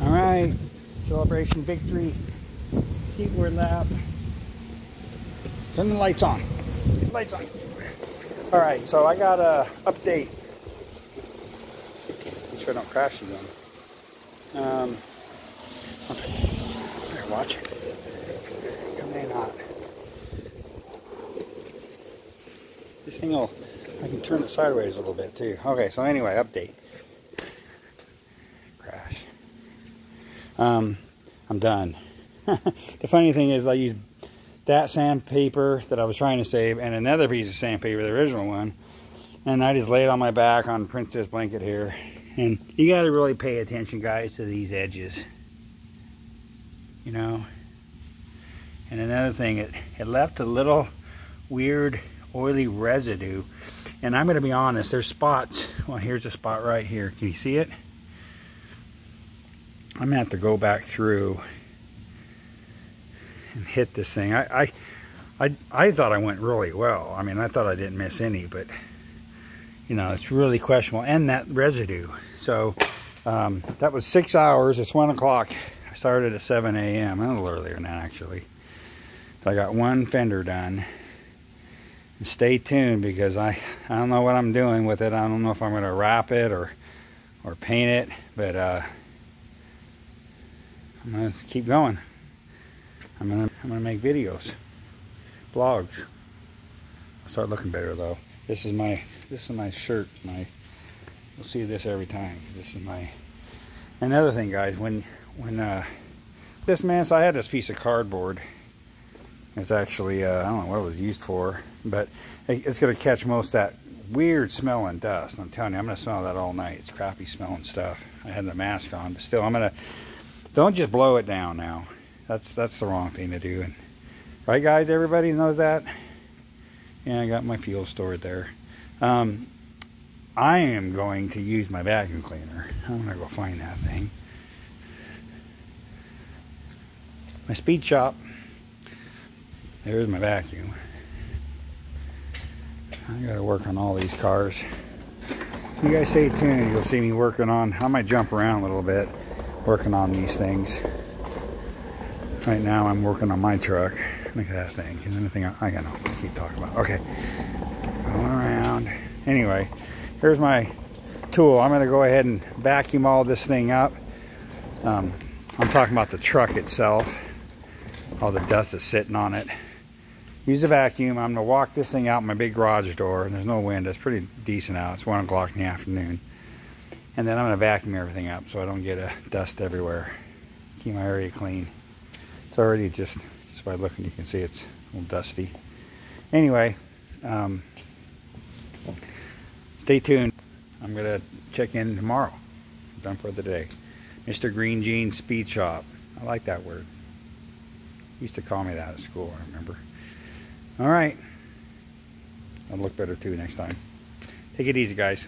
All right, celebration victory. Keyboard lap. Turn the lights on. Lights on. All right, so I got a update. Make sure I don't crash again. Um, okay. There, watch. Come in hot. This thing will, I can turn it sideways a little bit too. Okay, so anyway, update. Crash. Um, I'm done. the funny thing is I used that sandpaper that I was trying to save and another piece of sandpaper, the original one. And I just laid on my back on Princess blanket here. And you got to really pay attention, guys, to these edges. You know? And another thing, it, it left a little weird oily residue. And I'm going to be honest, there's spots. Well, here's a spot right here. Can you see it? I'm to have to go back through and hit this thing. I, I, I, I thought I went really well. I mean, I thought I didn't miss any, but, you know, it's really questionable. And that residue. So, um, that was six hours. It's 1 o'clock. I started at 7 a.m. A little earlier than that, actually. So I got one fender done stay tuned because I, I don't know what I'm doing with it. I don't know if I'm going to wrap it or, or paint it, but uh, I'm to keep going. I'm to I'm gonna make videos, blogs. I'll start looking better though. This is my, this is my shirt. My, you'll see this every time because this is my, another thing guys, when, when, uh, this man, so I had this piece of cardboard it's actually, uh, I don't know what it was used for, but it's to catch most that weird smelling dust. I'm telling you, I'm to smell that all night. It's crappy smelling stuff. I had the mask on, but still, I'm to, don't just blow it down now. That's that's the wrong thing to do. And Right, guys? Everybody knows that? Yeah, I got my fuel stored there. Um, I am going to use my vacuum cleaner. I'm to go find that thing. My speed shop. There's my vacuum. I gotta work on all these cars. You guys stay tuned. You'll see me working on, I might jump around a little bit working on these things. Right now I'm working on my truck. Look at that thing. Is anything I, I gotta keep talking about? Okay. Going around. Anyway, here's my tool. I'm gonna go ahead and vacuum all this thing up. Um, I'm talking about the truck itself. All the dust is sitting on it use a vacuum. I'm to walk this thing out my big garage door. And there's no wind. It's pretty decent out. It's 1 o'clock in the afternoon. And then I'm to vacuum everything up so I don't get a dust everywhere. Keep my area clean. It's already just, just by looking, you can see it's a little dusty. Anyway, um, stay tuned. I'm to check in tomorrow. I'm done for the day. Mr. Green Jean Speed Shop. I like that word. Used to call me that at school, I remember. All right. I'll look better too next time. Take it easy, guys.